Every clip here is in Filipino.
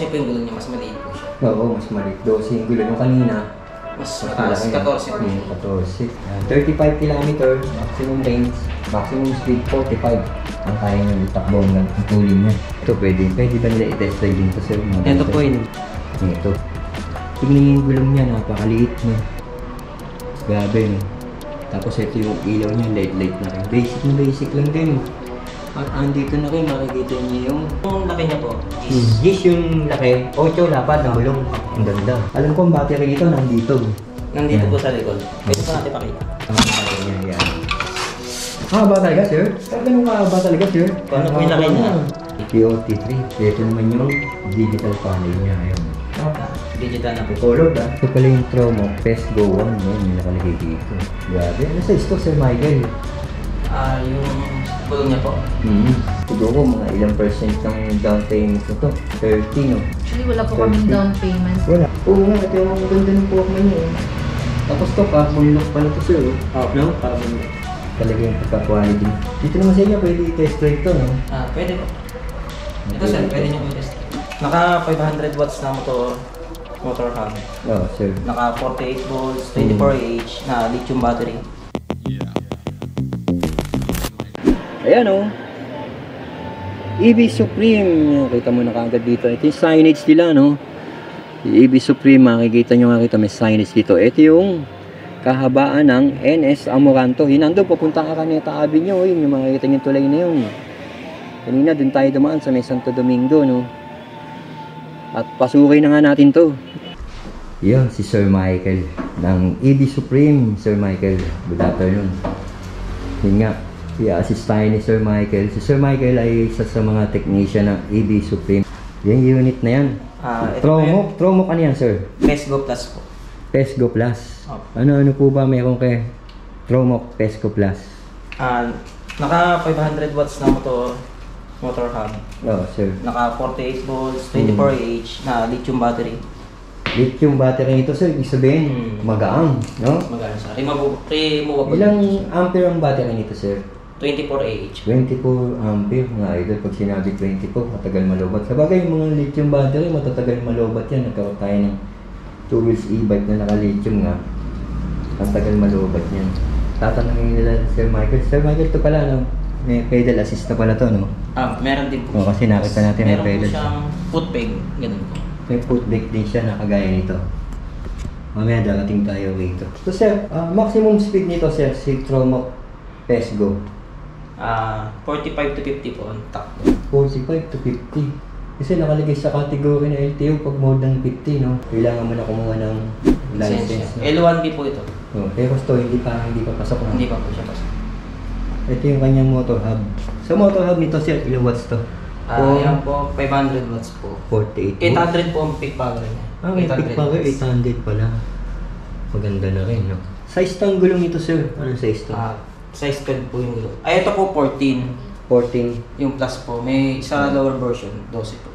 12 po yung gulo niya, mas maliit po siya. Oo, mas maliit. 12 yung gulo nung kanina. Mas mataas, malaki. 14 po Hmm, siya. 14. Yan, 35 kilometer, maximum range, maximum speed 45. Ang kaya nyo itakbo ng tuloy niya. Ito pwede, pwede ba nila i-test drive din to sir? Ito po yun. Ito. Tignan niyo yung gulong niya, napakaliit no. Grabe no. Tapos ito yung ilaw niya, light light na rin. Basic na basic lang din. At andito na rin, makikita niyo yung Yung laki niya po is Yes, yung laki. 8 lapad ng gulong. Ang ganda. Alam ko ang battery nito nandito. nandito Yan. po sa likod. Pwede po natin pakita. Ang battery niya, yan. Haba talaga, sir? Ay, ganun kahaba talaga, sir? Ano po yung laki niya? POT3. Ito naman yung digital panel niya. Ayan. Digital na po. Color ba? Ito pala yung Tromo Pest Go 1. Yan, yung nakalagay dito. Grabe. Ano sa ito, Sir Michael? Ah, yung gulo niya po. Hmm. Siguro mga ilang percent ng down payment ko to. 30, no? Actually, wala po kaming down payment. Wala. Oo nga, ito yung ganda ng Pokemon niya. eh. Tapos to, carbon lock pala to, sir. Oh. No? Carbon lock. Talaga yung pagka-quality. Dito naman sa inyo, pwede i-test drive to, no? Ah, pwede po. Ito sir, pwede niyo i-test. Naka 500 watts na motor motor hub. Oo, sir. Naka 48 volts, 24 Ah na lithium battery. Ayan o. EV Supreme. Kita mo na kaagad dito. Ito yung signage nila, no? EV Supreme, makikita nyo nga kita may signage dito. Ito yung kahabaan ng NS Amoranto. Nandun, papunta ka kaneta Avenue. Yun yung makikita nyo tulay na yun. Kanina, dun tayo dumaan sa may Santo Domingo, no? At pasukin na nga natin to. Yun, si Sir Michael ng EV Supreme. Sir Michael, good afternoon. Yun nga, i-assist tayo ni Sir Michael. Si Sir Michael ay isa sa mga technician ng EV Supreme. Yung unit na yan. Ah, ito po Tromo, yung Tromo ka niyan, sir? Pesgo Plus po. Pesgo Plus. Opo. Ano-ano po ba meron kay Tromo Pesgo Plus? Ah, naka 500 watts na motor motor hub. Oh, sir. Naka 48 volts, 24 Ah na lithium battery. Lithium battery nito, sir. Ibig sabihin, Hmm. magaang, no? Siya? Removable. removable. Ilang ampere ang battery nito, sir? 24 Ah 24 ampere mga idol. Pag sinabi 24, matagal malobat. Sa bagay, yung mga lithium battery, matatagal malobat yan. Nagkaroon tayo ng 2 wheels e-bike na naka-lithium nga. Ang tagal malobat yan. Tatanungin nila Sir Michael. Sir Michael, ito pala, no? May pedal assist na pala to, no? Ah, meron din po. Oo, kasi nakita natin may meron pedal. po siyang foot peg, ganun po. May foot brake din siya na kagaya nito. Mamaya darating tayo rito. So sir, ah, maximum speed nito sir, si Tromoc Pesgo. Ah, 45 to 50 po ang takbo. 45 to 50. Kasi nakalagay sa category na LTO pag more than 50, no? Kailangan mo na kumuha ng license. No? L1B po ito. Oh, pero ito, hindi pa, hindi pa pasok. No? Hindi pa po siya pasok. Ito yung kanyang motor hub. Sa motor hub nito, sir, ilang watts to? Ah, Oh, yan po, 500 watts po. 48 volts. 800 po ang peak power niya. Ah, may peak power, 800 pala. Maganda na rin, no? Size ng gulong nito, sir. Anong size to? Ah, size 12 po yung gulo. Ay, ito po 14. 14. Yung plus po. May sa lower version, 12 po.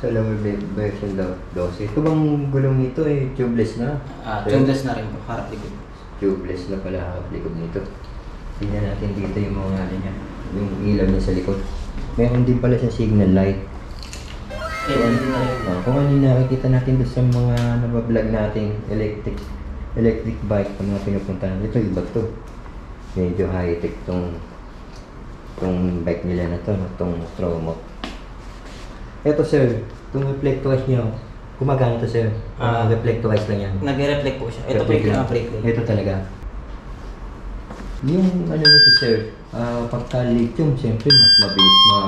Sa lower ve- version daw, 12. Ito bang gulong nito eh, tubeless na? Ah, Sir? tubeless na rin po, harap likod. Tubeless na pala harap likod nito. Tingnan natin dito yung mga ano niya, yung ilaw niya sa likod. Meron din pala siyang signal light. LED na rin. Ah, kung ano yung nakikita natin doon sa mga nabablog natin, electric electric bike na mga pinupuntahan. Ito, iba to. Medyo high-tech tong tong bike nila na to, tong Stromo. Ito sir, itong reflectorize niyo, gumagana to sir. Ah, Ah. reflectorize lang yan. Nag-reflect po siya. Ito po yung light. Ito talaga. Yung ano nito sir, ah pagka lithium, siyempre mas mabilis ma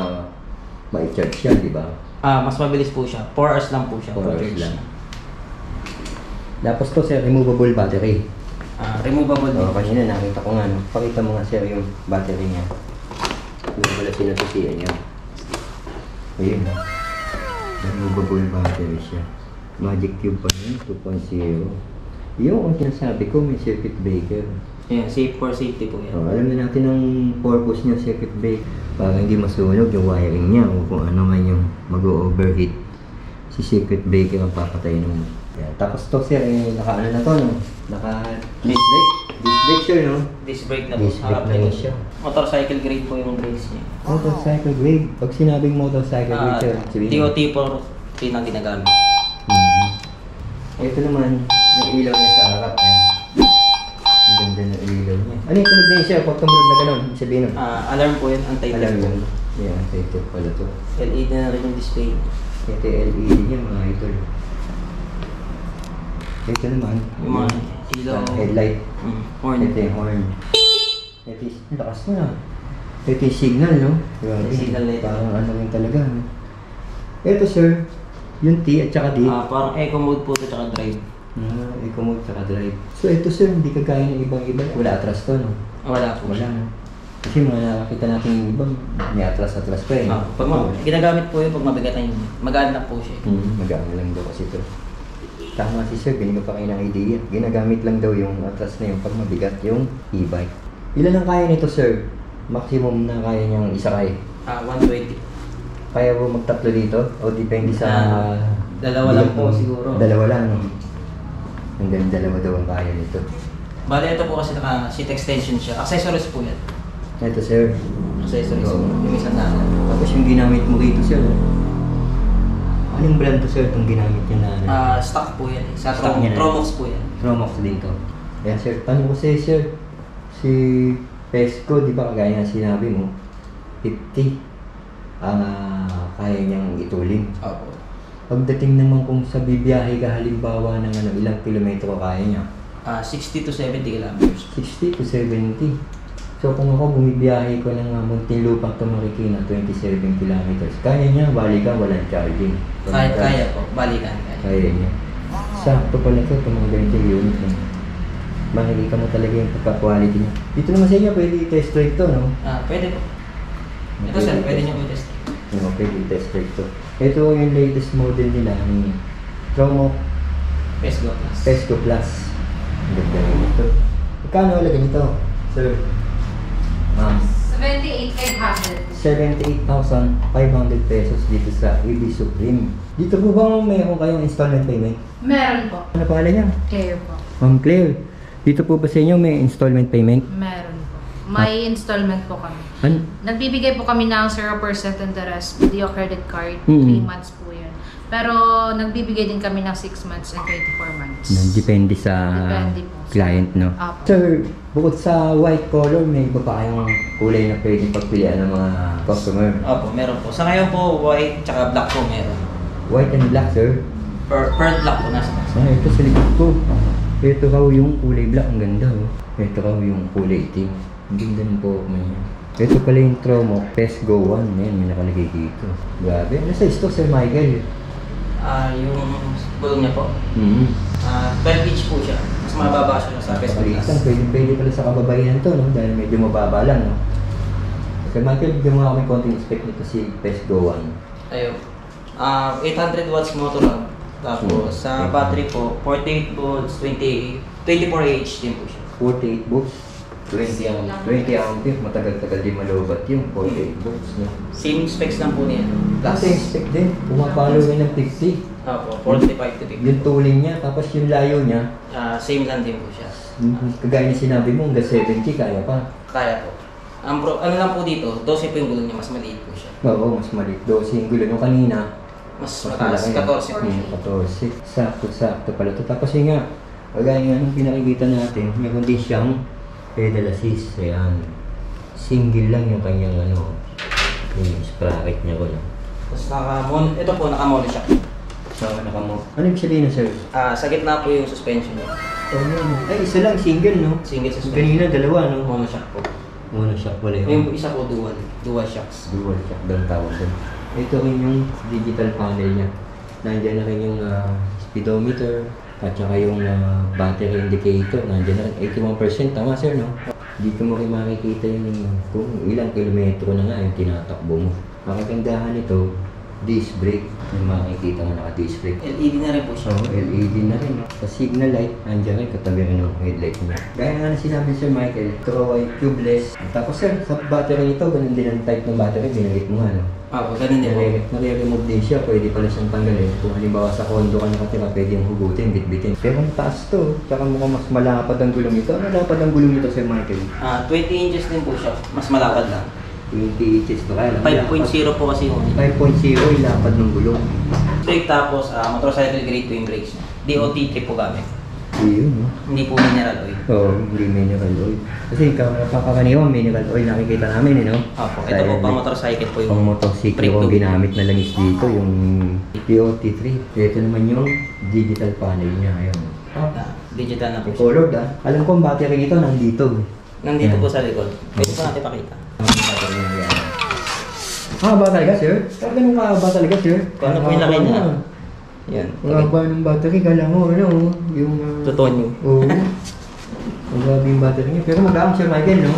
ma-charge yan, di ba? Ah, mas mabilis po siya. 4 hours lang po siya. 4 hours lang. Tapos to sir, removable battery. Ah, removable din. Oh, kanina nakita ko nga, no? pakita mo nga sir yung battery niya. Yung pala sinatusiyan niya. Ayun. Removable battery siya. Magic Cube pa yun, 2.0. Yung ang sinasabi ko, may circuit breaker. Ayan, safe for safety po yan. Oh, alam na natin ang purpose niya circuit breaker para hindi masunog yung wiring niya o kung ano man yung mag-overheat. Si circuit breaker ang papatay nung yan. Tapos to sir, eh, naka ano na to, no? Naka disc brake. Disc brake sir, no? Disc brake na po. Disc brake harap na rin siya. Motorcycle grade po yung brakes niya. Motorcycle grade. Pag sinabing motorcycle grade, Ah, sir, sabihin mo. TOT po Yun ang ginagamit. Mhm. Ito naman, yung ilaw niya sa harap. Ayan. Ang ganda ng ilaw niya. Ano yung tunog na yun siya? Pag tumunog na ibig sabihin nun. Ah, alarm po yun, anti-theft Alam po. mo. Yan, sa ito pala to. LED na rin yung display. Ito yung LED niya mga idol. Ito naman. Yung mga ilaw. sa headlight. Mm, horn. Ito yung horn. Ito yung lakas na. Ito yung signal, no? Grabe. Yung signal na ito. Parang ano rin talaga. no? Ito sir, yung T at saka D. Ah, parang eco mode po ito, tsaka drive. Ah, eco mode tsaka drive. So ito sir, hindi kagaya ng ibang iba. Wala atras to, no? Ah, wala po Wala, no? Kasi mga nakakita natin yung ibang may atras-atras pa eh. Ah, pag ma- ginagamit po yun pag mabigat na yun, magaan na po siya. Hmm, mag-ano lang daw kasi ito. Tama si sir, binigyan pa kayo ng idea. Ginagamit lang daw yung atras na yung pag mabigat yung e-bike. Ilan ang kaya nito sir? Maximum na kaya niyang isakay. Ah, 120. Kaya mo magtatlo dito? O depende sa... Ah, dalawa lang po siguro. Dalawa lang. Hanggang dalawa daw ang kaya nito. Bale, ito po kasi naka seat extension siya. Accessories po yan. Ito sir. Accessories po. Yung isang daan. Tapos yung ginamit mo rito sir. Anong brand to sir itong ginamit niya na ano? Ah, stock po yan. Sa Stock Trom- niya na. Tromox po yan. Tromox din to. Kaya sir, tanong ko sa'yo sir, si Pesco, di ba kagaya ng sinabi mo, 50 ang ah, kaya niyang ituling. Opo. Pagdating naman kung sa bibiyahe ka halimbawa ng ano, ilang kilometro kaya niya? Ah, 60 to 70 kilometers. 60 to 70. So kung ako bumibiyahe ko ng uh, Muntinlupa to Marikina, 27 kilometers, kaya niya, bali ka, walang charging. Walang charge. kaya po, balikan kaya. Kaya niya. Sakto pala ito, itong mga ganito unit na. Makikita mo talaga yung pagka-quality niya. Dito naman sa inyo, pwede i-test drive to, no? Ah, pwede po. Ito sir, pwede niyo po test. No, pwede i-test drive to. Ito yung latest model nila ni Promo Best go plus. Pesco Plus. Ang ganda rin ito. Magkano halaga nito, sir? Ma'am. 78,500. 78,500 pesos dito sa EB Supreme. Dito po ba mayroon kayong installment payment? Meron po. Ano pangalan niya? Clear po. Ma'am Claire, dito po ba sa inyo may installment payment? Meron po. May installment po kami. An Nagbibigay po kami ng 0% interest video credit card. 3 Mm. months po yun. Pero nagbibigay din kami ng 6 months and 24 months. depende sa Depende po. Client, no? Apo. Sir, bukod sa white color, may iba pa kayong kulay na pwedeng pagpilian ng mga customer. Opo, meron po. Sa ngayon po, white tsaka black po meron. White and black, sir. Per, per black po nasa. Ah, ito sa likod ko. Ito raw yung kulay black, ang ganda, oh. Ito raw yung kulay itim. Ang ganda po niya. Ito pala yung Tromo, PES Go 1. Yan, may nakalagay dito. Grabe. Ano sa ito, Sir Michael? Ah, yung gulong niya po. Mm-hmm. Ah, 12 inch po siya. Mas mababa siya sa best Napakalitan. plus. Pwede, pwede pala sa kababaihan to, no? Dahil medyo mababa lang, no? Sir Michael, bigyan mo kami konting spec nito si PES Go 1. Ayun. Ah, 800 watts motor lang. Tapos sa Hmm. battery po, 48 volts, 20, 24 Ah din po siya. 48 volts. 20 ang 20 ampere, matagal-tagal din malobat yung 48 volts, no? Same specs lang po niya. Kasi spec din, pumapalo rin ng 50. Opo, 45 to 50. Yung tuling niya, tapos yung layo niya, Ah, same lang din po siya. kagaya ni sinabi mo, hanggang 70, kaya pa. Kaya po. Ang pro, ano lang po dito, 12 po yung gulong niya, mas maliit po siya. Oo, mas maliit. 12 yung gulo. Yung kanina, Mas mas mataas, malaki. 14 po Hmm, siya. 14. Sakto-sakto pala to. Tapos yun nga, kagaya nga nung pinakikita natin, meron din siyang pedal assist. Ayan. Single lang yung kanyang ano, yung sprocket niya ko. No? Tapos naka ito po, naka-mono siya. So, nakamo. Ano yung sabihin na sir? Ah, sa gitna po yung suspension niya. Oh. Ay, isa lang, single, no? Single suspension. Kanina, dalawa, no? Mono shock po. Mono shock pala yun. Yung isa po dual, dual shocks. Dual shock doon tawag doon. Ito rin yung digital panel niya. Nandiyan na rin yung ah, speedometer at saka yung ah, battery indicator. Nandiyan na rin 81%. Tama sir, no? Dito mo rin makikita yung kung ilang kilometro na nga yung tinatakbo mo. Makagandahan nito, disc brake. Yung makikita mo naka-disc brake. LED na rin po siya. So, LED na rin. no? Sa signal light, nandiyan rin katabi rin ng headlight niya. Gaya nga na sinabi Sir Michael, ito ay tubeless. Tapos sir, sa battery nito, ganun din ang type ng battery, binalit mo nga, no? Ah, po, ganun din po. Nare- Nare-remove din siya, pwede pala siyang tanggalin. Kung halimbawa sa condo ka nakatira, pwede yung hugutin, bitbitin. Pero ang taas to, tsaka mukhang mas malapad ang gulong ito. Ano lapad ang gulong nito, Sir Michael? Ah, 20 inches din po siya. Mas malapad lang. 20 inches to kaya lang. 5.0 po kasi yung 5.0 ilapad ng gulong. Brake tapos ah, motorcycle grade 2 yung brakes niya. DOT trip po gamit. Yun, no? Hindi po mineral oil. Oo, hindi mineral oil. Kasi kakakaniwang mineral oil nakikita namin, eh, no? Opo, ito po pang motorcycle po yung Pang motorsiklo brake ko tube. ginamit na langis dito, yung DOT3. Ito naman yung digital panel niya, ayun. Ah, digital na po Yung siya. color ah. Alam ko ang battery nito nandito. Nandito Yan. po sa likod. Pwede po natin pakita. Mahaba talaga, sir? Kaya ganun mahaba talaga, sir? Ano po yung laki niya. Yan. Mahaba ng battery, kala mo, ano, yung... Uh, Totoo niyo. Oo. Mahaba yung battery niya. Pero magaang, Sir Michael, no?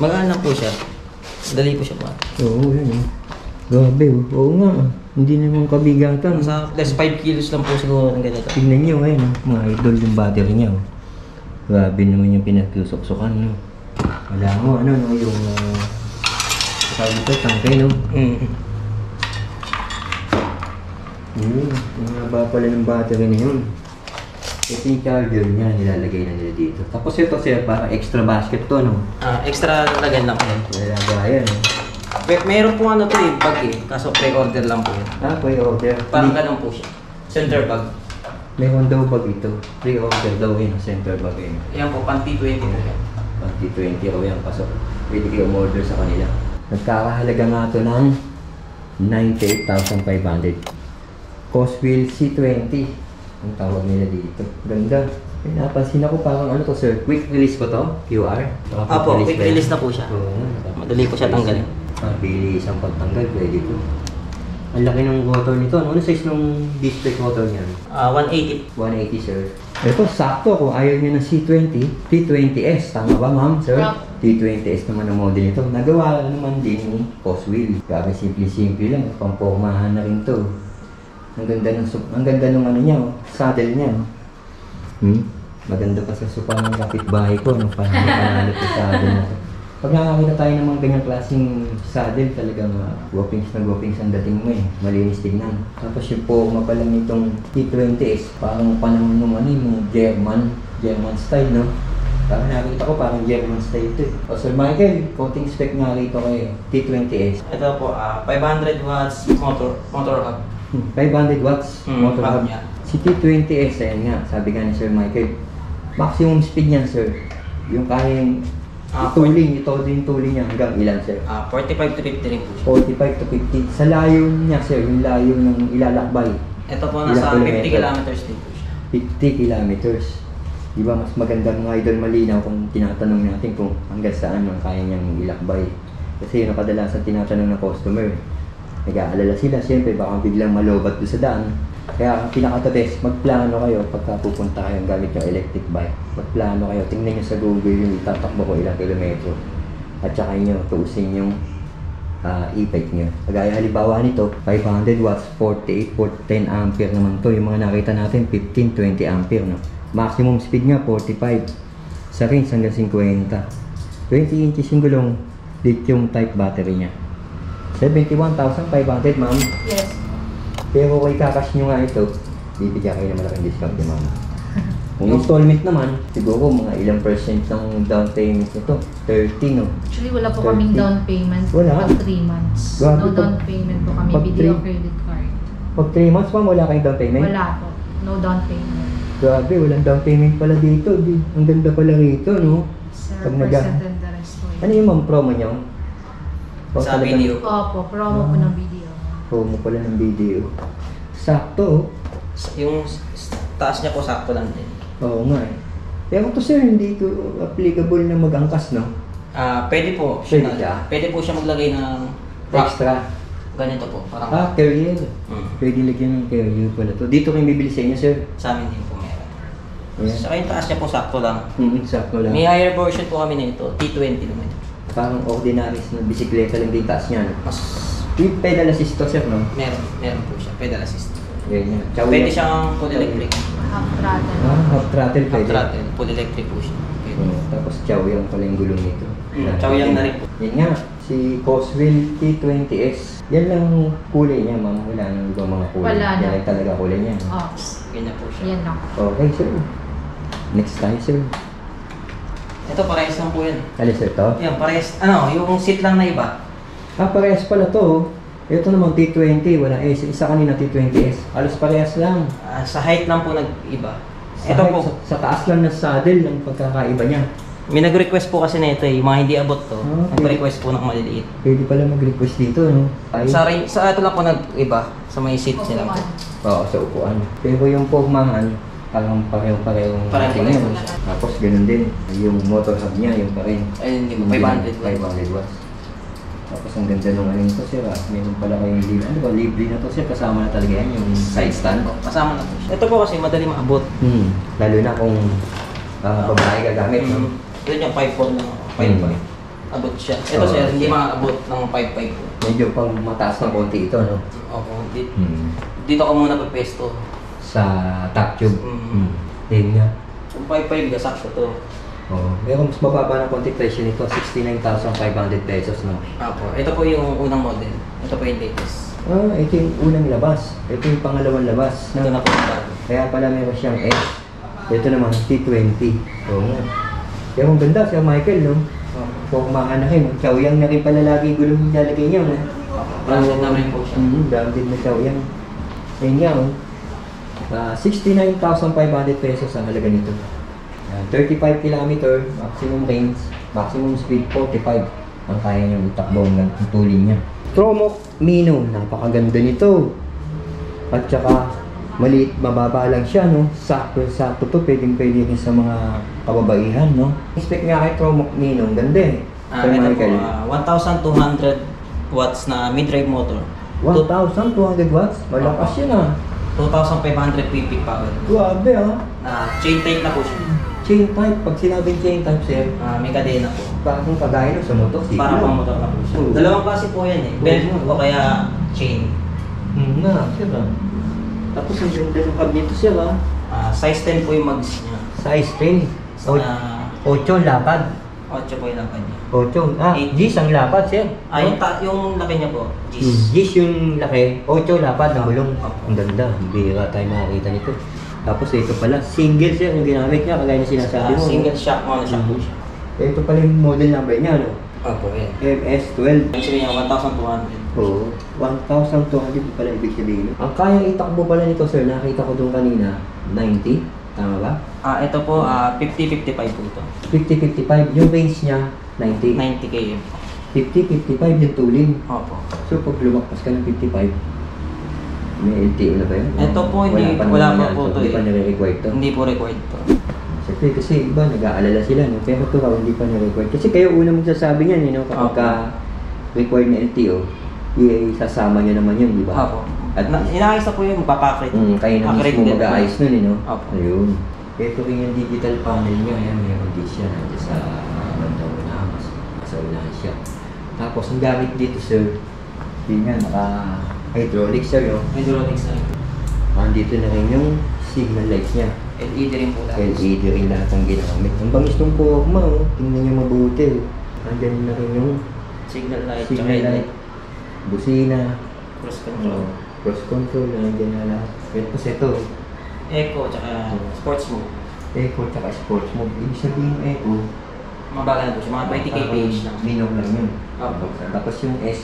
Magaan lang po siya. Dali po siya po. Oo, yun eh. Grabe, oh. Oo nga. ah. Hindi naman kabigatan. Sa less 5 kilos lang po siguro ng ganito. Tingnan niyo ngayon, mga idol yung battery niya. Oh. Grabe naman yung pinagsusoksokan, no? Wala mo, ano, no, yung... Uh, sabi ko, tangke, no? Mm. Hmm, ang haba pala ng battery na yun. Ito yung charger niya, nilalagay na nila dito. Tapos ito sir, para extra basket to, no? Ah, extra lagyan lang po. Nilalagayan, no? May, meron po ano to eh, bag eh. Kaso pre-order lang po yun. Ah, pre-order. Parang Hindi- ganun po siya. Center bag. Meron daw bag ito. Pre-order daw yun, center bag yun. Ayan po, pang T20 po yan. Pag T20 raw yan, pasok. Pwede kayo umorder sa kanila. Nagkakahalaga nga to ng 98,500. Coswheel C20. Ang tawag nila dito. Ganda. May napansin ako parang ano to sir, quick release ba to? QR? Apo, quick release na po siya. Oo. Madali po siya tanggalin. Mabilis ang pagtanggal, pwede to. Ang laki ng rotor nito. Ano size ng display rotor niyan? Ah, 180. 180 sir. Ito sakto kung ayaw niyo ng C20, T20S. Tama ba ma'am sir? Yup. T20S naman ang model nito. Nagawa naman din ni Coswheel. Grabe simple-simple lang. Pampormahan na rin to. Ang ganda ng ang ganda ng ano niya, oh. saddle niya. oh. Hmm? Maganda pa sa supa ng kapitbahay ko nung panalo ko sa saddle na to. Pag nakakita tayo ng mga ganyang klaseng saddle, talagang uh, whoppings na whoppings ang dating mo eh. Malinis tignan. Tapos yung forma pa lang nitong T20S, parang panahon nung ano yung German, German style, no? Parang nakita ko parang German style ito eh. O Sir Michael, konting spec nga rito kay T20S. Ito po, ah, 500 watts motor motor hub. Hmm, 500 watts Hmm, motor hub hub. niya. Si T20S, ayan nga, sabi nga ni Sir Michael, maximum speed niyan, sir. Yung kayang Ah, ituling, ito din tuling niya hanggang ilan, sir? Ah, 45 to 50 rin po siya. 45 to 50. Sa layo niya, sir, yung layo ng ilalakbay, Ito po, Ilang nasa 50 kilometer? kilometers din po siya. 50 kilometers. Di ba mas maganda mga idol malinaw kung tinatanong natin kung hanggang saan ang kaya niyang ilakbay. Kasi yun ang kadalasan tinatanong ng customer. Nag-aalala sila, siyempre baka biglang malobat doon sa daan. Kaya ang pinaka-the best, magplano kayo pagka pupunta kayo gamit yung electric bike. Magplano kayo, tingnan nyo sa Google yung itatakbo ko ilang kilometro. At saka nyo, tuusin yung ah, e-bike nyo. Kagaya halimbawa nito, 500 watts, 48, 10 ampere naman to. Yung mga nakita natin, 15, 20 ampere. No? Maximum speed nga, 45. Sa range hanggang 50. 20 inches yung gulong, lithium type battery niya. 71,500 ma'am. Yes. Pero kung ikakas nyo nga ito, bibigyan kayo ng malaking discount yung ma'am. Kung installment naman, siguro mga ilang percent ng down payment nito. 30 no? Actually, wala po kaming 30. down payment Wala? pag 3 months. Grabe, no down payment po kami. pag Video credit card. Pag 3 months ma'am, wala kayong down payment? Wala po. No down payment. Grabe, walang down payment pala dito. Di, ang ganda pala rito, no? 0% Pag nag- po. Ano yung ma'am promo nyo? O Sa talagang video. Opo, promo po ng video. Promo pala ng video. Sakto, Yung s- s- taas niya po sakto lang din. oh. Oo nga eh. Pero to sir, hindi to applicable na mag-angkas, no? Ah, pwede po. Pwede na- siya? Pwede po siya maglagay ng rock. Extra. Ganito po, parang Ah, carrier. Mm. Pwede lagyan ng carrier pala to. Dito kayo bibili sa inyo, sir. sa amin din Ayan. Saka yung taas niya po sakto lang. Hmm, sakto lang. May higher version po kami nito, T20 naman. Parang ordinary na bisikleta lang din taas niya, no? Mas With pedal assist to, sir, no? meron, meron po siya, pedal assist. Yan yan. Chow Pwede yan. siyang full electric. Half throttle. Ah, half throttle Half pwede. throttle, full electric po siya. Oo, tapos chow yung pala yung gulong nito. Mm, chow yang na rin po. Yan nga, si Coswell T20S. Yan lang ang kulay niya, ma'am. Wala nang ibang mga kulay. Wala Yan na. lang talaga kulay niya. Oh, Ganyan po siya. yan lang. Okay, sir. Next time, sir. Ito parehas lang po yan. Alis, sir, to? Yan, parehas. Ano, yung seat lang na iba. Ah, parehas pala to. oh. Ito naman T20, wala S. Isa kanina T20S. Halos parehas lang. Ah, sa height lang po nag-iba. Sa, Ito height, po, sa, sa taas lang ng saddle ang pagkakaiba niya. may nag-request po kasi na ito eh, yung mga hindi abot to. Ah, okay. Nag-request po ng maliliit. Pwede pala mag-request dito, no? Ay, Sa, sa ito lang po nag-iba, sa may seat sila po. Oo, sa upuan. Pero yung pormahan, parang pareho-parehong Pareho-pareho tingin. Tapos ganun din. Yung motor hub niya, yung pa rin. Ayun, hindi Yung 500 watts. 500 watts. Tapos ang ganda nung ano ito sir ah. Meron pala kayong libre. Ano ba, libre na to sir. Kasama na talaga yan yung side stand. Po, Kasama na siya. Ito po kasi madali maabot. Hmm. Lalo na kung ah, babae gagamit. No? Ito yung 5.4 na 5.5. Abot siya. Ito Oo. sir, hindi makakabot ng 5.5 po. Medyo pang mataas ng konti ito, no? Opo, di- Hmm. dito ako muna pepesto. Sa top tube. Mm. Hmm. Yun nga. Kung 5.5 ka, sakto to. Oo. Pero mas mababa ng konti presyo nito. 69,500 pesos, no? Opo, ito po yung unang model. Ito po yung latest. Ah, ito yung unang labas. Ito yung pangalawang labas. Ito na po yung bago. Kaya pala meron siyang S. Ito naman, T20. Oo nga. Pero ang ganda, Sir Michael, no? Kung mga na rin, chowyang na rin pala lagi yung gulong nilalagay niya, no? Branded na rin po siya. Mhm, branded na chowyang. Ayun nga, oh. Ah, 69,500 pesos ang halaga nito. Ah, 35 km, maximum range, maximum speed 45 ang kaya niyang itakbo ang tuling niya. Tromok Mino, napakaganda nito. At saka maliit, mababa lang siya, no? Sakto-sakto to, pwedeng pwede rin sa mga kababaihan, no? Expect nga kay Tromok Mino, ganda eh. Ah, Sir ito po, Michael. ah, 1,200 watts na mid-drive motor. 1,200 watts? Malakas yun ah. 2,500 pp power. Grabe ah. Ah, chain type na po siya. Chain type, pag sinabing chain type sir, Ah, may kadena po. parang kagaya nun sa motor, sige Para pang motor na po siya. Oo. Dalawang klase po yan eh. Belt o kaya chain. Hmm nga, sir ah. Tapos ang ganda ng cab nito sir ah. Ah, size 10 po yung mags niya. Size 10. O- Na 8 lapad. 8 po yung lakad niya. 8. Ah, Eight. G's ang lapad sir. Ah, yung, ta- yung laki niya po, Hmm, G's. G's yung laki, 8 lapad ng gulong. Opo. Ang ganda, bihira tayo makakita nito. Tapos ito pala, single sir yung ginamit niya, kagaya na sinasabi Ah, mo. single shock mono shock po siya. Ito pala yung model number niya, no? Opo, yan. MS12. Ang sabi niya, 1,200. Oo. 1,200 pala ibig sabihin. Ang kayang itakbo pala nito, sir, nakita ko doon kanina, 90. Tama ba? Ah, ito po, ah, 50-55 po ito. 50-55. Yung range niya, 90. 90 km. 50-55 yung tuling. Opo. So, pag lumakpas ka ng 55, may LTO na ba yun? Ito po, hindi- naman wala pa yan. po So, Hindi eh. pa nire-required to. Hindi po required to. Siyempre, kasi iba, nag-aalala sila, no? Pero ito raw, hindi pa nire-required. Kasi kayo una magsasabi niyan, you know, kapag Opo. ka required na LTO, isasama niyo naman yun, di ba? Opo. At Na, inaayos na po yun, magpapakit. Mm, kayo na Accurate mismo din. mag-aayos nun, eh, no? Opo. Ayun. Ito rin yung digital panel nyo. Ayan, meron din siya. Nandiyan sa bandang una. Mas, sa unahan siya. Tapos, ang gamit dito, sir, yun nga, naka-hydraulic, sir, yun. Hydraulics na rin. Andito na rin yung signal lights niya. LED rin po lahat. LED rin lahat ang ginamit. Ang bangis ng forma, oh. Tingnan nyo mabuti, oh. Andyan na rin yung Signal light, signal light, busina, Cruise oh, cross control, andyan na lahat. Tapos ito, Echo, tsaka sports mode. Eco tsaka sports mode. Ibig sabihin yung Eco, Mabagal na po siya, mga 20 kph lang. Minor lang yun. Opo. Tapos yung S,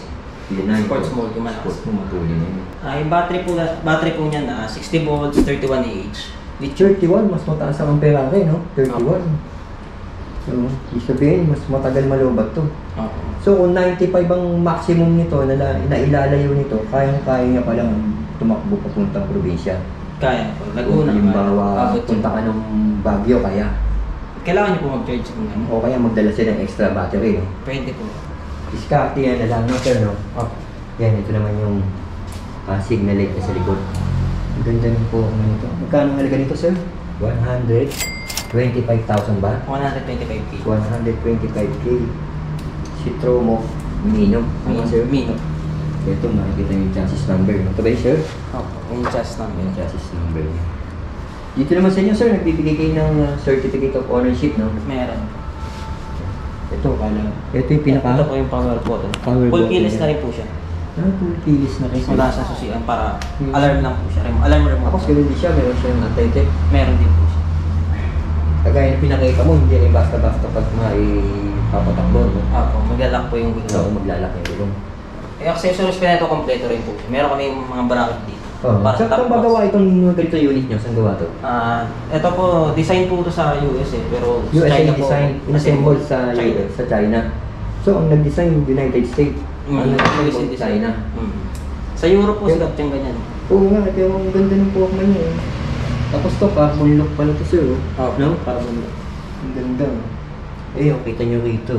yun na. Sports mode, yung malakas. Sports mode, matulin yun. Ah, yung battery po, battery po niya na 60 volts, 31 AH. With 31, mas mataas ang Ferrari, no? 31. So, ibig sabihin, mas matagal malubat to. Opo. So, kung 95 ang maximum nito, na, na ilalayo nito, kayang-kaya niya palang tumakbo papuntang probinsya. Kaya po, Kung Laguna. halimbawa, Abot punta ka ng Baguio, kaya. Kailangan niyo po mag-charge kung ano. O kaya magdala siya ng extra battery, no? Pwede po. Diskarte yan na lang, no, sir, no? Opo. Yan, ito naman yung ah, signal light na sa likod. Ang ganda ng po ano nito. Magkano ang halaga nito, sir? 125,000 ba? 125k. 125k. Si Tromo Mino. Ano, sir? Mino. Ito, makikita yung chassis number. Ito ba yun, sir? Opo. Yung chest Yung namin. chassis number. Dito naman sa inyo, sir, nagbibigay kayo ng ah, certificate of ownership, no? Meron. Ito, kala. Ito yung pinaka... Ito po yung power button. Power Full button keyless yan. na rin po siya. Ah, full keyless na kayo. Wala sa susian para Hmm. alarm lang po siya. Alarm remote. Tapos ganun din siya, meron siyang anti-tech. Meron din po siya. Kagaya na pinakita mo, hindi rin basta-basta pag maipapatakbo, no? Opo. Maglalak po yung Hindi gulong. ako maglalaki yung gulong. Yung accessories pa nito, kompleto rin po. Meron kami yung mga bracket dito. Oh, Para saan top saan ba box. gawa itong ganito unit nyo? Saan gawa to? Ah, ito po, design po ito sa US eh, pero sa USA China po. design, inassemble sa China. sa China. So, ang nag-design United States. Mm, ang US nag-assemble yung design. China. Mm. Sa Europe po, Pero- sikat yung ganyan. Oo nga, ito yung ganda ng Walkman niya. eh. Tapos to, carbon look pala to sir. oh. Oh, No? Carbon. Ang ganda. Eh, oh, kita nyo rito.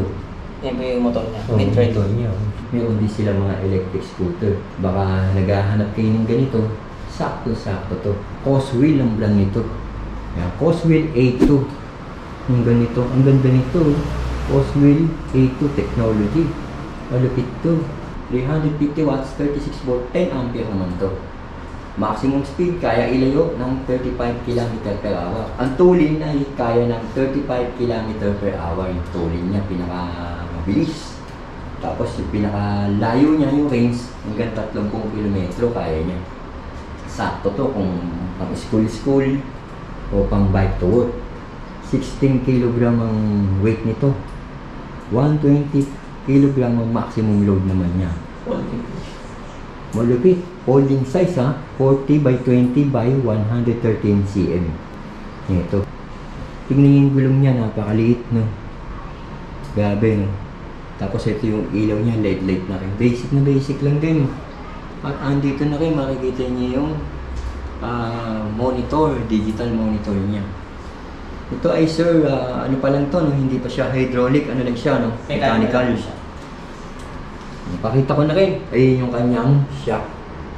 Yan po yung motor niya. Oh, Mid-trend. ito niya. oh. Meron din sila mga electric scooter. Baka naghahanap kayo ng ganito, sakto-sakto to. Coswheel ang brand nito. Yan, Coswheel A2. Ang ganito, ang ganda nito. Coswheel A2 technology. Malupit to. 350 watts, 36 volt, 10 ampere naman to. Maximum speed, kaya ilayo ng 35 km per hour. Ang tulin ay kaya ng 35 km per hour. Yung tulin niya, pinaka mabilis. Tapos yung pinakalayo niya, yung range, hanggang 30 km kaya niya. Sakto to kung pang school-school o pang bike to work. 16 kg ang weight nito. 120 kg ang maximum load naman niya. Malupit. Holding size ha. 40 by 20 by 113 cm. Ito. Tingnan niyo yung gulong niya. Napakaliit no. Grabe no. Tapos ito yung ilaw niya. LED light na rin. Basic na basic lang din. At andito na rin makikita niyo yung ah, monitor. Digital monitor niya. Ito ay sir, ah, ano pa lang to, no? hindi pa siya hydraulic, ano lang siya, no? Mechanical. siya. Pakita ko na rin. Ayun yung kanyang shock.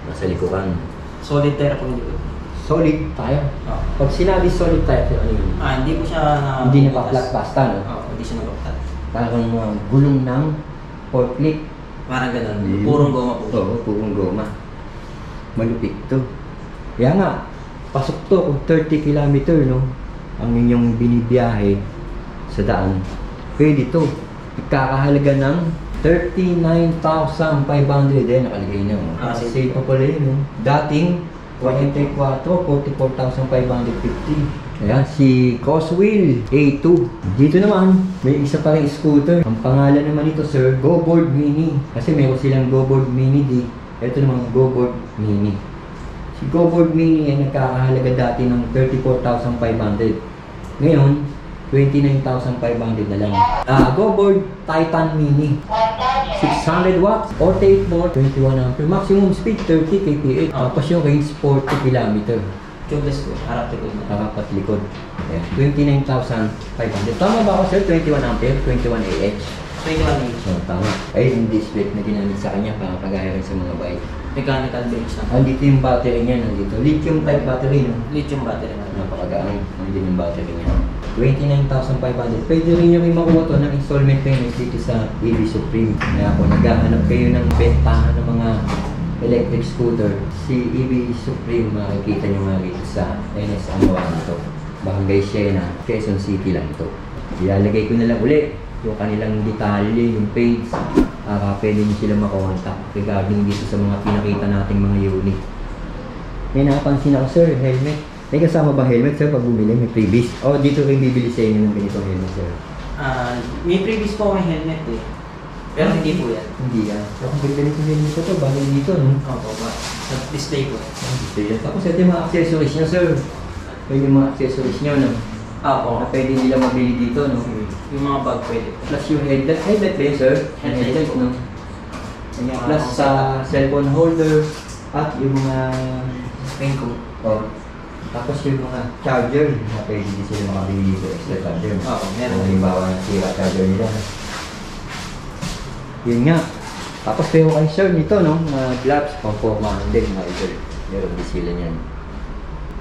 Nasa likuran. Solid tire po yung likod. Solid tire. Oh. Pag sinabi solid tire, ano yun? Ah, hindi po siya na... Hindi na pa-flat pasta, no? Oo, hindi siya nagpaplat. Parang uh, gulong ng forklift. Parang ganun. Ayun. Purong goma po. Oo, purong goma. Malupit to. Kaya nga, pasok to kung 30 km, no? Ang inyong binibiyahe sa daan. Pwede to. Ikakahalaga ng 39,500 eh, nakalagay na. Oh. Ah, Kasi sige. pa pala yun. Oh. Dating 44, 44,550. Ayan, si Coswheel A2. Dito naman, may isa pa rin scooter. Ang pangalan naman nito, sir, GoBoard Mini. Kasi meron silang GoBoard Mini D. Ito naman, GoBoard Mini. Si GoBoard Mini ay nagkakahalaga dati ng 34,500. Ngayon, 29,500 na lang. Ah, GoBoard Titan Mini. 600 watts, 48 volt, 21 ampere. Maximum speed 30 kph. Tapos yung range 40 km. Tubeless po. Harap likod na. Harap at likod. Ayan, 29,500. Tama ba ako sir? 21 ampere, 21 ah. 21 inch. So, tama. Ay, yung display na ginamit sa kanya para kagaya rin sa mga bike. Mechanical brakes na. Andito yung battery niya, nandito. Lithium type battery, no? Lithium battery na. Napakagaan. Nandito yung battery niya. 29,500. Pwede rin nyo rin makuha to ng installment payments dito sa EV Supreme. Kaya kung naghahanap kayo ng bentahan ng mga electric scooter, si EV Supreme makikita nyo nga rito sa NS Amuan to. Barangay Siena, Quezon City lang to. Ilalagay ko na lang ulit yung kanilang detalye, yung page, para pwede nyo sila makontak regarding dito sa mga pinakita nating mga unit. May napansin ako, sir, helmet. May kasama ba helmet, sir, pag bumili? May previous? O, dito rin bibili sa inyo ng ganitong helmet, sir. Ah, may previous po may helmet eh. Pero hindi po yan. Hindi yan. Kung ganda nito helmet ko to, bagay dito, no? Opo, ba? Sa display po. Yan. Tapos ito yung mga accessories niya, sir. Ito yung mga accessories niyo, no? Opo. Na pwede nila mabili dito, no? Yung mga bag pwede po. Plus yung headlight. Headlight ba yun, sir? Headlight Headlight, po. no? Yung mga Plus sa cellphone holder at yung mga raincoat. Oh. Tapos yung mga charger na pwede din sila makabili dito extra charger. Oo, meron. Kung halimbawa ng sira charger nila. Yun nga. Tapos kayo kay sir nito, no? Mga gloves, pang formahan din, mga idol. Meron din sila niyan.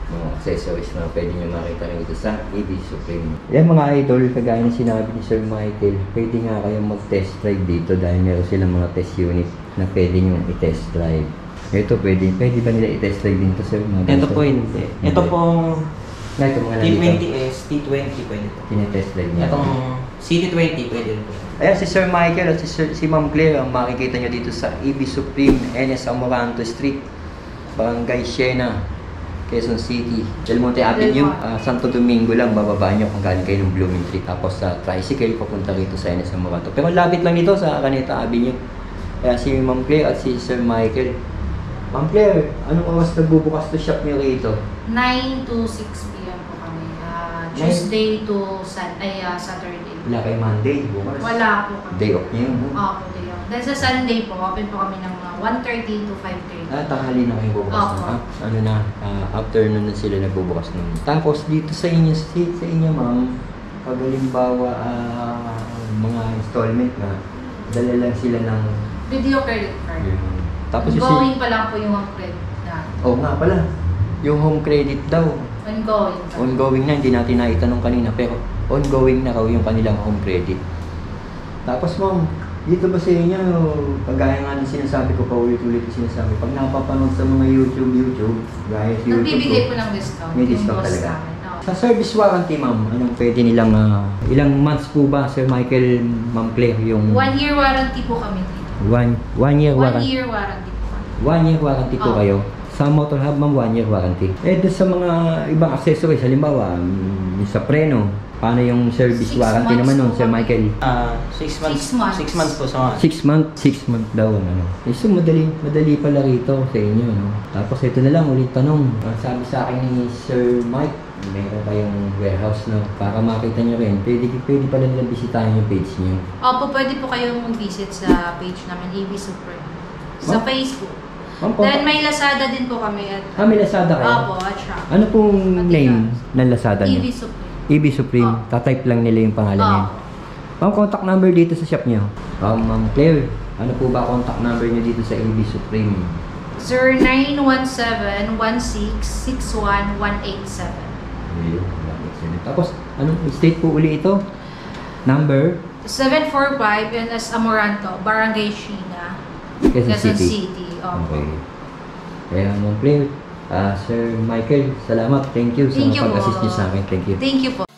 Mga accessories na pwede nyo makita rin dito sa EV Supreme. Yan mga idol, kagaya ng sinabi ni Sir Michael, pwede nga kayong mag-test drive dito dahil meron silang mga test unit na pwede nyo i-test drive. Ito pwede, pwede ba nila i-test drive dito sir? Mga Ito ganito? po hindi. Ito pong Na ito mga nandito. T20S, T20 pwede po. Tinetest drive niya. Itong CT20 pwede rin po. Ayan si Sir Michael at si, Sir, si Ma'am Claire ang makikita nyo dito sa EV Supreme NS Amoranto Street, Barangay Siena, Quezon City, Del Monte Avenue, ah, Santo Domingo lang bababa nyo kung galing kayo ng Blooming Tree. Tapos sa tricycle papunta rito sa NS Amoranto. Pero lapit lang nito sa Caneta Avenue. Kaya si Ma'am Claire at si Sir Michael. Ma'am Claire, anong oras nagbubukas to shop niyo rito? 9 to 6 p.m. po kami. Ah, Nine? Tuesday to Sun ay, ah, Saturday. Wala kay Monday, bukas. Wala po kami. Day off niyo no? Opo, day off. Then sa Sunday po, open po kami ng mga 1.30 to 5.30. Ah, tanghali na kayo bubukas Opo. na. Ah, ano na, ah, afternoon na sila nagbubukas nun. Tapos dito sa inyo, sa, sa inyo ma'am, pag halimbawa ah, mga installment na, dala lang sila ng Video credit card. Tapos Ongoing pa lang po yung credit na. Oh nga pala, yung home credit daw, Ongoing pa. ongoing na, hindi natin naitanong kanina, pero ongoing na raw yung kanilang home credit. Tapos ma'am, dito ba sa inyo, kagaya nga ng sinasabi ko pa ulit-ulit yung sinasabi, pag napapanood sa mga YouTube, YouTube, gaya sa YouTube Nagbibigay ko, po ng discount. May yung discount boss talaga. namin. Oo. Sa service warranty ma'am, anong pwede nilang, ah, ilang months po ba, Sir Michael, Ma'am Claire, yung One year warranty po kami. One, one year One warranty? year warranty po. One year warranty po Oo. kayo. Sa Motor Hub, ma'am, one year warranty. Eh, doon sa mga ibang accessories, halimbawa, mm, yung sa preno, paano yung service Six warranty months naman nun, po Sir kami. Michael? Ah, 6 months. Six months. 6 months po sa mga. Six month, six month daw ang ano. Eh, so madali, madali pala rito sa inyo, no? Tapos ito na lang, ulit tanong. Ang sabi sa akin ni Sir Mike, meron kayong warehouse, no? Para makita nyo rin, pwede, pwede pala nilang bisitahin yung page nyo. Opo, pwede po kayong mag-visit sa page namin, AB Super. Sa Ma'am? Facebook. Ma'am, po, Then may Lazada din po kami at ah, may Lazada kayo? Opo, at Shopee. Ano pong Pati name ng Lazada nyo? EV Super. EB Supreme. Oh. Tatype lang nila yung pangalan niya. Opo. Ma'am, contact number dito sa shop niyo. Um, Ma'am Claire, ano po ba contact number niyo dito sa EB Supreme? 0917-1661-187. Ayun, excellent. Tapos, anong state po uli ito? Number? 745 and as Amoranto, Barangay Shina, Quezon Quezon City. City. Okay. Kaya Ma'am Claire, ah, Sir Michael, salamat. Thank you sa Thank you pag-assist niyo sa akin. Thank you. Thank you po.